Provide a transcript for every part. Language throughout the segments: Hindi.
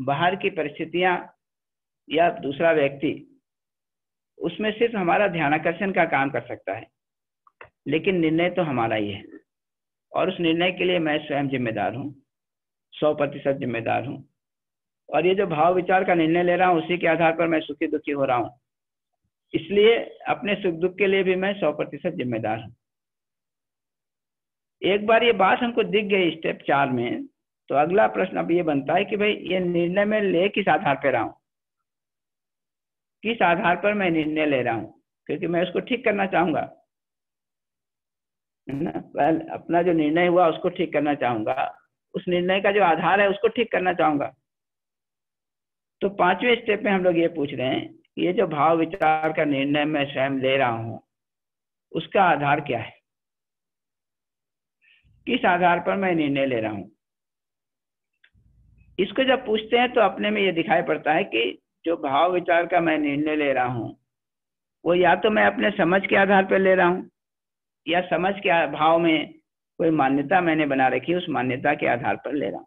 बाहर की परिस्थितियाँ या दूसरा व्यक्ति, उसमें सिर्फ़ हमारा ध्यान आकर्षण का काम कर सकता है। लेकिन निर्णय तो हमारा ही है। और उस निर्णय के लिए मैं स्वयं जिम्मेदार हूँ, सौ प्रतिशत जिम्मेदार हूँ। और ये जो भाव विचार का निर्णय ले रहा हूँ, उसी के आधार पर मैं सुखी दुखी हो रहा हूँ। इसलिए अपने सुख दुख के लिए भी मैं सौ प्रतिशत जिम्मेदार हूँ। एक बार ये बात हमको दिख गई स्टेप चार में तो अगला प्रश्न अब ये बनता है कि भाई ये निर्णय में ले किस आधार पर रहा हूँ? किस आधार पर मैं निर्णय ले रहा हूँ? क्योंकि मैं उसको ठीक करना चाहूँगा। ना? अपना जो निर्णय हुआ उसको ठीक करना चाहूँगा। उस निर्णय का जो आधार है उसको ठीक करना चाहूँगा। तो पाँचवें स्टेप में हम लोग ये पूछ रहे हैं, ये जो भाव विचार का निर्णय मैं स्वयं ले रहा हूँ, उसका आधार क्या है? किस आधार पर मैं निर्णय ले रहा हूँ? इसको जब पूछते हैं तो अपने में ये दिखाई पड़ता है कि जो भाव विचार का मैं निर्णय ले रहा हूँ, वो या तो मैं अपने समझ के आधार पर ले रहा हूँ, या समझ के भाव में कोई मान्यता मैंने बना रखी उस मान्यता के आधार पर ले रहा हूँ।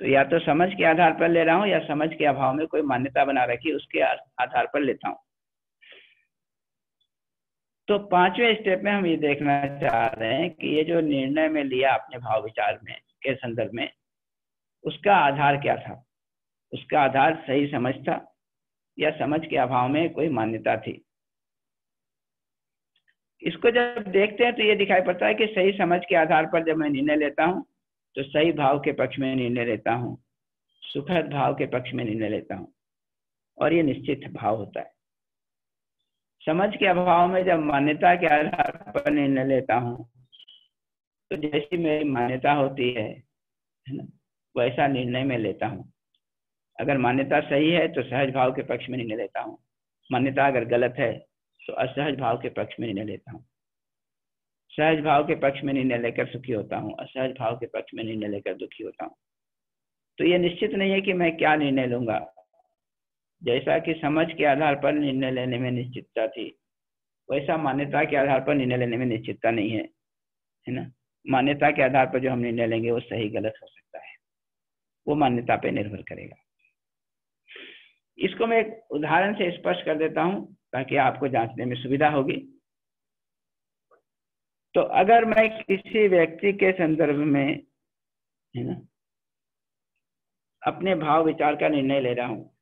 तो या तो समझ के आधार पर ले रहा हूँ, या समझ के अभाव में कोई मान्यता बना रखी उसके आधार पर लेता हूँ। तो पाँचवें स्टेप में हम ये देखना चाह रहे हैं कि ये जो निर्णय में लिया अपने भाव विचार में के संदर्भ में, उसका आधार क्या था? उसका आधार सही समझ था या समझ के अभाव में कोई मान्यता थी? इसको जब देखते हैं तो ये दिखाई पड़ता है कि सही समझ के आधार पर जब मैं निर्णय लेता हूँ तो सही भाव के पक्ष में निर्णय लेता हूँ, सुखद भाव के पक्ष में निर्णय लेता हूँ, और ये निश्चित भाव होता है। समझ के अभाव में जब मान्यता के आधार पर निर्णय लेता हूँ तो जैसी मेरी मान्यता होती है है ना, वैसा निर्णय में लेता हूँ। अगर मान्यता सही है तो सहज भाव के पक्ष में निर्णय लेता हूँ। मान्यता अगर गलत है तो असहज भाव के पक्ष में निर्णय लेता हूँ। सहज भाव के पक्ष में निर्णय लेकर सुखी होता हूँ, असहज भाव के पक्ष में निर्णय लेकर दुखी होता हूँ। तो ये निश्चित नहीं है कि मैं क्या निर्णय लूँगा। जैसा कि समझ के आधार पर निर्णय लेने में निश्चितता थी, वैसा मान्यता के आधार पर निर्णय लेने में निश्चितता नहीं है है ना। मान्यता के आधार पर जो हम निर्णय लेंगे, वो सही, गलत हो सकता है। वो मान्यता पे निर्भर करेगा। इसको मैं एक उदाहरण से स्पष्ट कर देता हूँ, ताकि आपको जांचने में सुविधा होगी। तो अगर मैं किसी व्यक्ति के संदर्भ में, है ना, अपने भाव विचार का निर्णय ले रहा हूँ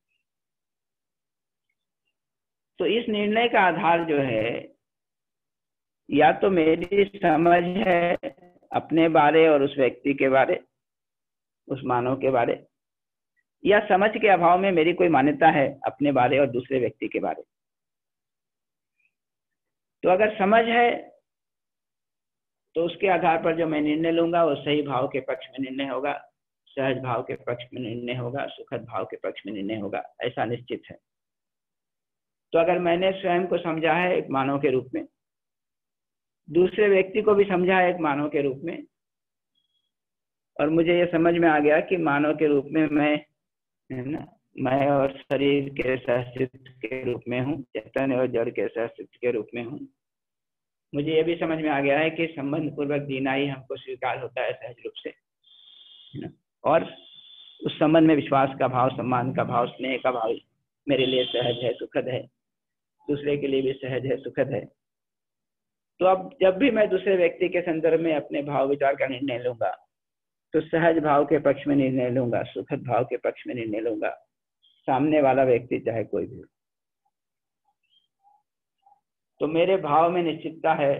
तो इस निर्णय का आधार जो है, या तो मेरी समझ है अपने बारे और उस व्यक्ति के बारे, उस मानव के बारे, या समझ के अभाव में मेरी कोई मान्यता है अपने बारे और दूसरे व्यक्ति के बारे। तो अगर समझ है तो उसके आधार पर जो मैं निर्णय लूँगा, वो सही भाव के पक्ष में निर्णय होगा, सहज भाव के पक्ष में निर्णय होगा, सुखद भाव के पक्ष में निर्णय होगा, ऐसा निश्चित है। तो अगर मैंने स्वयं को समझा है एक मानव के रूप में दूसरे व्यक्ति को भी समझा एक मानव के रूप में। और मुझे ये समझ में आ गया कि मानव के रूप में मैं, है ना, मैं और शरीर के सहस्तित्व के रूप में हूँ चैतन्य और जड़ के सहस्तित्व के रूप में हूँ। मुझे ये भी समझ में आ गया है कि संबंध पूर्वक जीना ही हमको स्वीकार होता है सहज रूप से, है ना। और उस संबंध में विश्वास का भाव, सम्मान का भाव, स्नेह का भाव मेरे लिए सहज है, सुखद है। दूसरे के लिए भी सहज है, सुखद है। तो अब जब भी मैं दूसरे व्यक्ति के संदर्भ में अपने भाव विचार का निर्णय लूँगा तो सहज भाव के पक्ष में निर्णय लूँगा, सुखद भाव के पक्ष में निर्णय लूँगा, सामने वाला व्यक्ति चाहे कोई भी तो मेरे भाव में निश्चितता है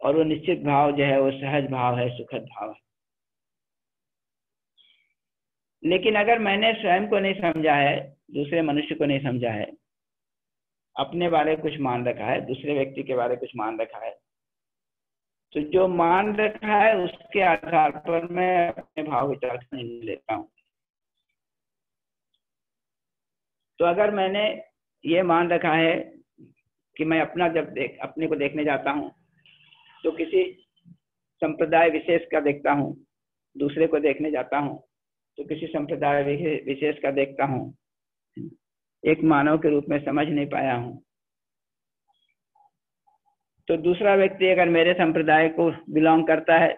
और वो निश्चित भाव जो है वो सहज भाव है, सुखद भाव है। लेकिन अगर मैंने स्वयं को नहीं समझा है, दूसरे मनुष्य को नहीं समझा है अपने बारे कुछ मान रखा है, दूसरे व्यक्ति के बारे कुछ मान रखा है। तो जो मान रखा है, उसके आधार पर मैं अपने भाव विचार से निर्णय लेता हूँ। तो अगर मैंने ये मान रखा है कि मैं अपना जब देख, अपने को देखने जाता हूँ तो किसी संप्रदाय विशेष का देखता हूँ, दूसरे को देखने जाता हूँ तो किसी संप्रदाय विशेष का देखता हूँ एक मानव के रूप में समझ नहीं पाया हूँ। तो दूसरा व्यक्ति अगर मेरे संप्रदाय को बिलोंग करता है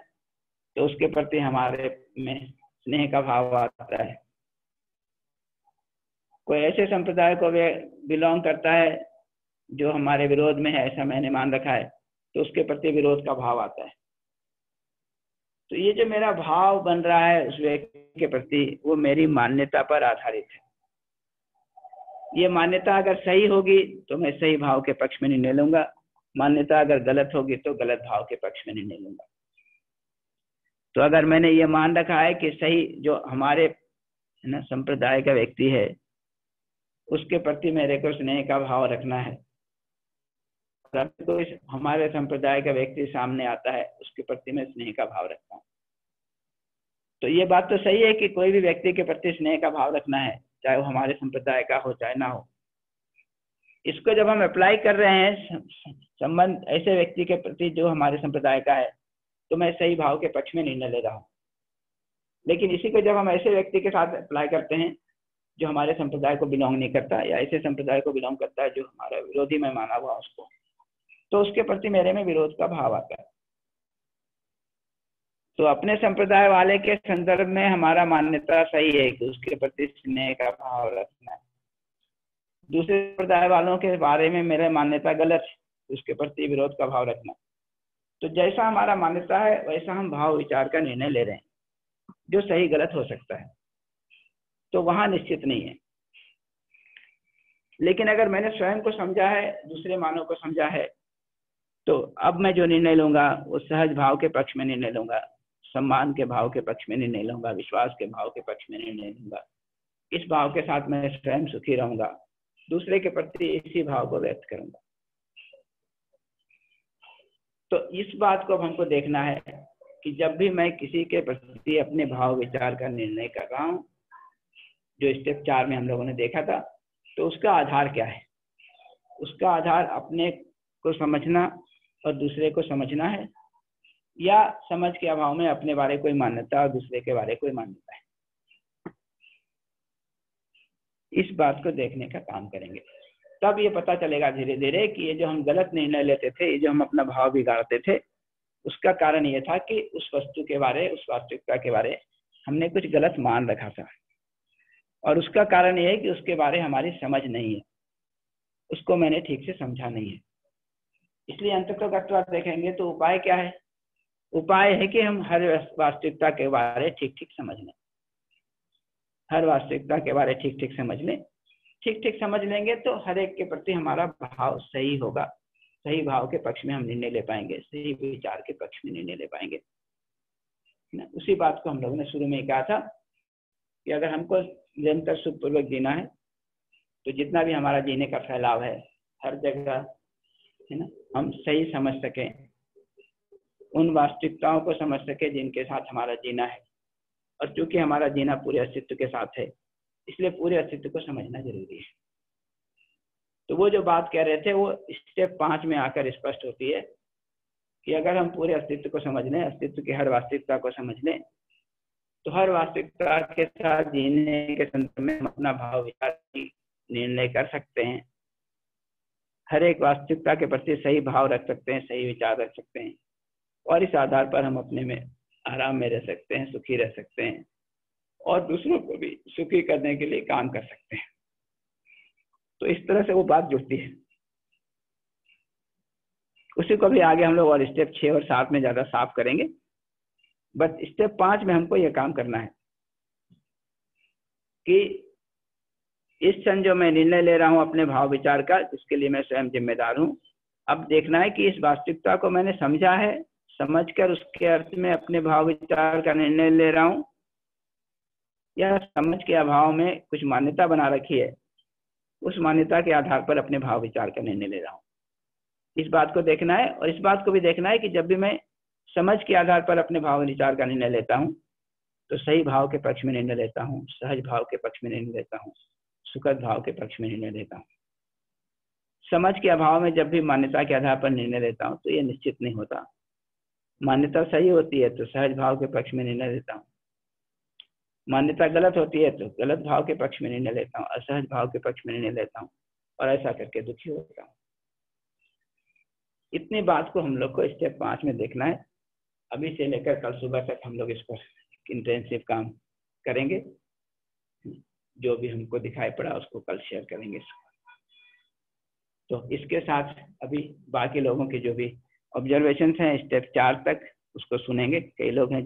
तो उसके प्रति हमारे में स्नेह का भाव आता है। कोई ऐसे संप्रदाय को बिलोंग करता है, जो हमारे विरोध में है, ऐसा मैंने मान रखा है तो उसके प्रति विरोध का भाव आता है। तो ये जो मेरा भाव बन रहा है, उस व्यक्ति के प्रति वो मेरी मान्यता पर आधारित है। ये मान्यता अगर सही होगी तो मैं सही भाव के पक्ष में निर्णय लूँगा। मान्यता अगर गलत होगी तो गलत भाव के पक्ष में निर्णय लूँगा। तो अगर मैंने ये मान रखा है कि सही जो हमारे ना, संप्रदाय का व्यक्ति है, उसके प्रति मेरे को स्नेह का भाव रखना है। इस हमारे संप्रदाय का व्यक्ति सामने आता है, उसके प्रति मैं स्नेह का भाव रखता हूँ। तो ये बात तो सही है कि कोई भी व्यक्ति के प्रति स्नेह का भाव रखना है। चाहे वो हमारे संप्रदाय का हो, चाहे ना हो। इसको जब हम अप्लाई कर रहे हैं संबंध, ऐसे व्यक्ति के प्रति जो हमारे संप्रदाय का है तो मैं सही भाव के पक्ष में निर्णय ले रहा हूँ। लेकिन इसी को जब हम ऐसे व्यक्ति के साथ अप्लाई करते हैं, जो हमारे संप्रदाय को बिलोंग नहीं करता, या ऐसे संप्रदाय को बिलोंग करता है, जो हमारा विरोधी में माना हुआ उसको तो उसके प्रति मेरे में विरोध का भाव आता है। तो अपने संप्रदाय वाले के संदर्भ में हमारा मान्यता सही है कि उसके प्रति स्नेह का भाव रखना है। दूसरे संप्रदाय वालों के बारे में मेरा मान्यता गलत है, उसके प्रति विरोध का भाव रखना तो जैसा हमारा मान्यता है, वैसा हम भाव विचार का निर्णय ले रहे हैं, जो सही गलत हो सकता है। तो वहाँ निश्चित नहीं है। लेकिन अगर मैंने स्वयं को समझा है, दूसरे मानव को समझा है तो अब मैं जो निर्णय लूँगा, वो सहज भाव के पक्ष में निर्णय लूँगा। सम्मान के भाव के पक्ष में निर्णय लूँगा, विश्वास के भाव के पक्ष में निर्णय लूँगा। इस भाव के साथ मैं स्वयं सुखी रहूँगा, दूसरे के प्रति इसी भाव को व्यक्त करूँगा। तो इस बात को अब हमको देखना है कि जब भी मैं किसी के प्रति अपने भाव विचार का निर्णय कर रहा हूँ, जो स्टेप चार में हम लोगों ने देखा था तो उसका आधार क्या है? उसका आधार अपने को समझना और दूसरे को समझना है। या समझ के अभाव में अपने बारे कोई मान्यता और दूसरे के बारे कोई मान्यता है। इस बात को देखने का काम करेंगे। तब ये पता चलेगा धीरे धीरे कि ये जो हम गलत निर्णय लेते थे, ये जो हम अपना भाव बिगाड़ते थे, उसका कारण ये था कि उस वस्तु के बारे, उस वास्तविकता के बारे हमने कुछ गलत मान रखा था। और उसका कारण ये है कि उसके बारे हमारी समझ नहीं है। उसको मैंने ठीक से समझा नहीं है। इसलिए अंत तो देखेंगे तो उपाय क्या है? उपाय है कि हम हर वास्तविकता के बारे ठीक ठीक समझ लें हर वास्तविकता के बारे ठीक ठीक समझ लें ठीक ठीक समझ लेंगे तो हर एक के प्रति हमारा भाव सही होगा। सही भाव के पक्ष में हम निर्णय ले पाएँगे, सही विचार के पक्ष में निर्णय ले पाएँगे। ना, उसी बात को हम लोगों ने शुरू में कहा था कि अगर हमको निरंतर सुखपूर्वक जीना है तो जितना भी हमारा जीने का फैलाव है, हर जगह, है ना, हम सही समझ सकें। उन वास्तविकताओं को समझ सके जिनके साथ हमारा जीना है। और चूँकि हमारा जीना पूरे अस्तित्व के साथ है, इसलिए पूरे अस्तित्व को समझना ज़रूरी है। तो वो जो बात कह रहे थे, वो स्टेप पाँच में आकर स्पष्ट होती है कि अगर हम पूरे अस्तित्व को समझ लें, अस्तित्व की हर वास्तविकता को समझ लें तो हर वास्तविकता के साथ जीने के संदर्भ में हम अपना भाव, विचार, निर्णय कर सकते हैं। हर एक वास्तविकता के प्रति सही भाव रख सकते हैं, सही विचार रख सकते हैं। और इस आधार पर हम अपने में आराम में रह सकते हैं, सुखी रह सकते हैं और दूसरों को भी सुखी करने के लिए काम कर सकते हैं। तो इस तरह से वो बात जुड़ती है। उसी को भी आगे हम लोग और स्टेप छह और सात में ज़्यादा साफ़ करेंगे। बट स्टेप पाँच में हमको यह काम करना है कि इस क्षण जो मैं निर्णय ले रहा हूँ अपने भाव विचार का जिसके लिए मैं स्वयं जिम्मेदार हूँ। अब देखना है कि इस वास्तविकता को मैंने समझा है समझकर उसके अर्थ में अपने भाव विचार का निर्णय ले रहा हूँ। या समझ के अभाव में कुछ मान्यता बना रखी है, उस मान्यता के आधार पर अपने भाव विचार का निर्णय ले रहा हूँ। इस बात को देखना है और इस बात को भी देखना है कि जब भी मैं समझ के आधार पर अपने भाव विचार का निर्णय लेता हूँ तो सही भाव के पक्ष में निर्णय लेता हूँ, सहज भाव के पक्ष में निर्णय लेता हूँ, सुखद भाव के पक्ष में निर्णय लेता हूँ। समझ के अभाव में जब भी मान्यता के आधार पर निर्णय लेता हूँ तो ये निश्चित नहीं होता। मान्यता सही होती है तो सहज भाव के पक्ष में निर्णय लेता हूँ। मान्यता गलत होती है तो गलत भाव के पक्ष में निर्णय लेता हूँ, असहज भाव के पक्ष में निर्णय लेता हूँ और ऐसा करके दुखी होता हूँ। इतनी बात को हम लोग को स्टेप पाँच में देखना है। अभी से लेकर कल सुबह तक हम लोग इस पर इंटेंसिव काम करेंगे। जो भी हमको दिखाई पड़ा उसको कल शेयर करेंगे। तो इसके साथ अभी बाकी लोगों के जो भी ऑब्जर्वेशन हैं स्टेप चार तक उसको सुनेंगे। कई लोग हैं